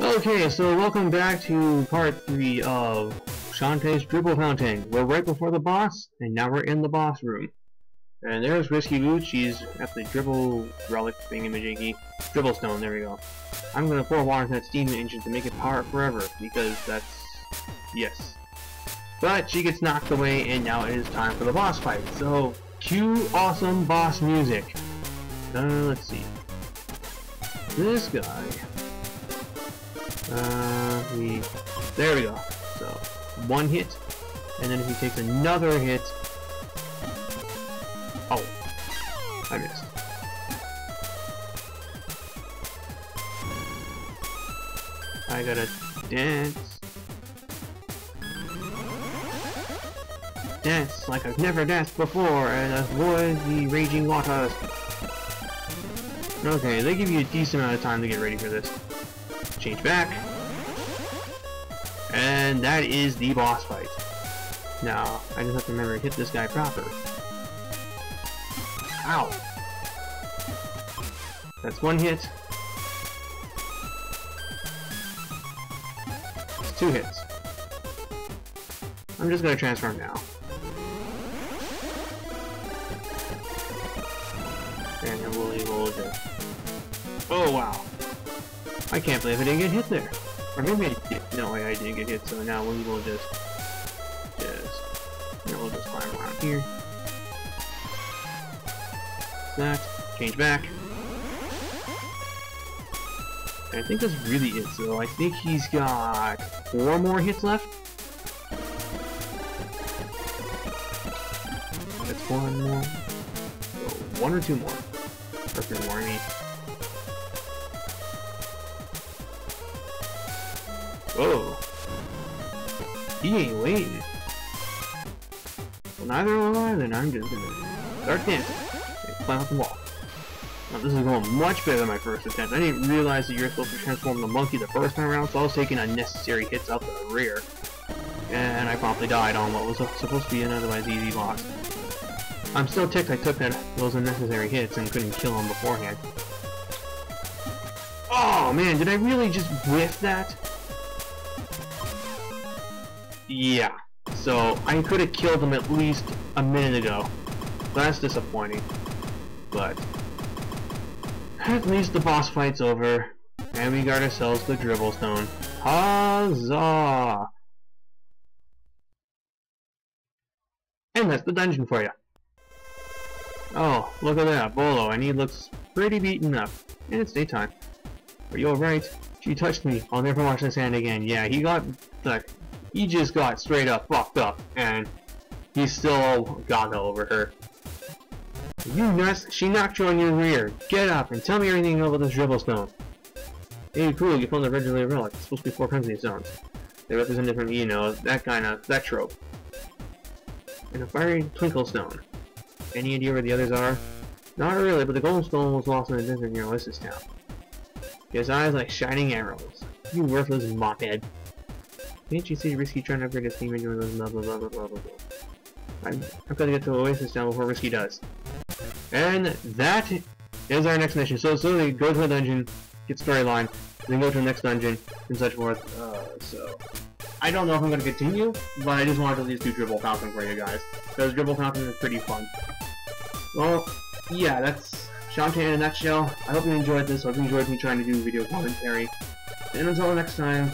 Okay, so welcome back to part 3 of Shantae's Dribble Fountain. We're right before the boss, and now we're in the boss room. And there's Risky Boots, she's at the Dribble Relic thingamajiggy. Dribble Stone, there we go. I'm gonna pour water into that steam engine to make it power forever, because that's... yes. But she gets knocked away, and now it is time for the boss fight. So, cue awesome boss music. Uh, let's see. This guy... Uh, we... There we go. So, one hit, and then if he takes another hit... Oh. I missed. I gotta dance. Dance like I've never danced before and avoid the raging waters. Okay, they give you a decent amount of time to get ready for this. Change back. And that is the boss fight. Now, I just have to remember to hit this guy proper. Ow! That's one hit. It's two hits. I'm just gonna transform now. And then we'll able to... Oh wow! I can't believe I didn't get hit there. Or maybe I did. No, way I didn't get hit, so now we will just... Just... Know, we'll just climb around here. That. Change back. I think that's really it, so I think he's got four more hits left. That's one more. Oh, one or two more. Or three more, I mean. Whoa. He ain't waiting. Well, neither am I, then I'm just gonna start dancing. Okay, climb up the wall. Now, this is going much better than my first attempt. I didn't realize that you're supposed to transform the monkey the first time around, so I was taking unnecessary hits up the rear. And I promptly died on what was supposed to be an otherwise easy boss. I'm still ticked I took that those unnecessary hits and couldn't kill him beforehand. Oh man, did I really just whiff that? Yeah. So, I could have killed him at least a minute ago. That's disappointing. But, at least the boss fight's over, and we got ourselves the Dribble Stone. Huzzah! And that's the dungeon for you. Oh, look at that, Bolo, and he looks pretty beaten up. And it's daytime. Are you alright? She touched me. I'll never wash this hand again. Yeah, he got the he just got straight up fucked up, and he's still gaga over her. You nuts! She knocked you on your rear! Get up and tell me everything about this dribble stone! Hey, cool, you found the original relic. It's supposed to be four Crimson Stones. They represent different, you know, that kind of, that trope. And a fiery twinkle stone. Any idea where the others are? Not really, but the golden stone was lost in the desert near Oasis Town. His eyes like shining arrows. You worthless mophead. Can't you see Risky trying to upgrade his team and doing blah blah blah blah blah blah blah. I'm, I've got to get to Oasis now before Risky does. And that is our next mission. So, so we go to a dungeon, get storyline, then go to the next dungeon, and such forth. Uh, so, I don't know if I'm going to continue, but I just wanted to at least do Dribble Fountain for you guys. Because Dribble Fountain is pretty fun. Well, yeah, that's Shantae in a nutshell. I hope you enjoyed this. I hope you enjoyed me trying to do video commentary. And until next time,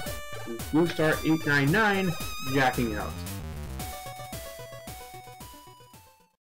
BlueStar899 jacking out.